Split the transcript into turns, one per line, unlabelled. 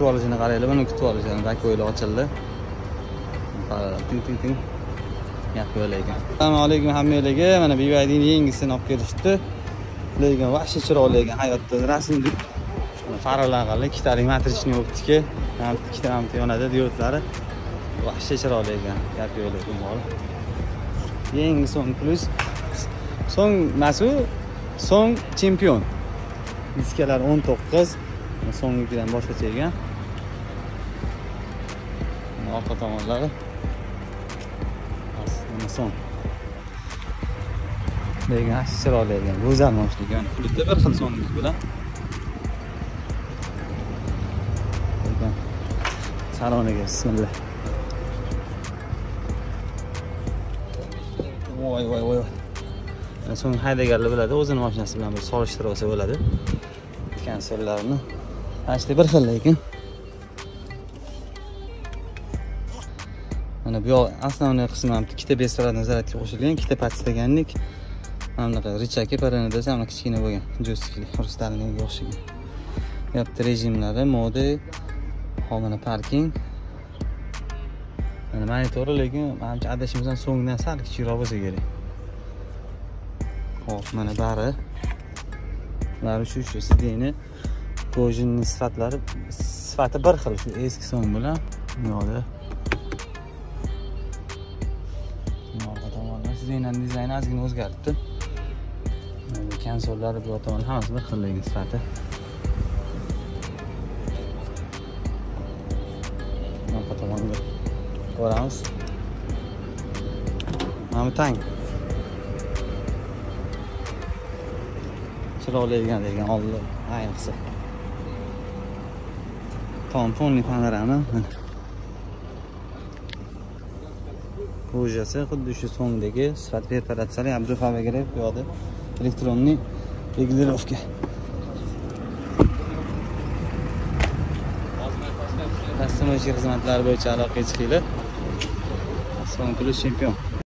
kutib olishini qaranglar buni kutib olishini rakoylar ochildi. Ting ting ting ting. Yapıyorlar ekan assalomu alaykum hammalarga mana bivaydini yangisini olib kelishdi lekin вообще chiroyli ekan hayotda rasmli farlar qaranglar ikkitalik matrichniy optika ham ikkita ham yonadi diodlari вообще chiroyli ekan. Gap yapıyorlar yangi so'ng plus. So'ng emasu so'ng chempion. Diskalar o'n to'qqiz. So'nggidan boshqacha ekan. Orqa tomonlari lekin yaxshi chiroyli ekan go'zal ekan xuddi bir xil so'nglik bilan saloniga bismillah. Voy voy voy so'ng haydaganlar biladi o'zini mashinasi bilan bir solishtirib olsa bo'ladi. Konsollarini почти bir xil lekin mana bu yoq основной qismi ham ikkita беспроводной zaryadka qo'shilgan ikkita podstagannik mana bunaqa рычаги desa, mana kichkina bo'lgan joystikli хрустальныйga o'xshagan? Bu rejimlari modi hop mana parking. Mana monitori lekin manimcha adashmasam so'ngdan sal kichikroq bo'lsa kerak. Hop mana bari. Bari shu shu sideni kojinni sifatlari sifati bir xil shu eski so'ng bilan. Bu yoqda dizaynan dizayni ozgina o'zgaribdi Mana konsollari bu tomon hammasi bir xil sifati. Orqa tomonga ko'ramiz mana bu tank chiroyli ekan oldi ayniqsa. Pomponli panorama mana Rujasi xuddi shu so'ngdagi sifat reparatsiyali abdufabagarov bu yoqda elektronniy regulirovka Rasmlash xizmatlari bo'yicha aloqaga chiqinglar. Assalom plus chempion.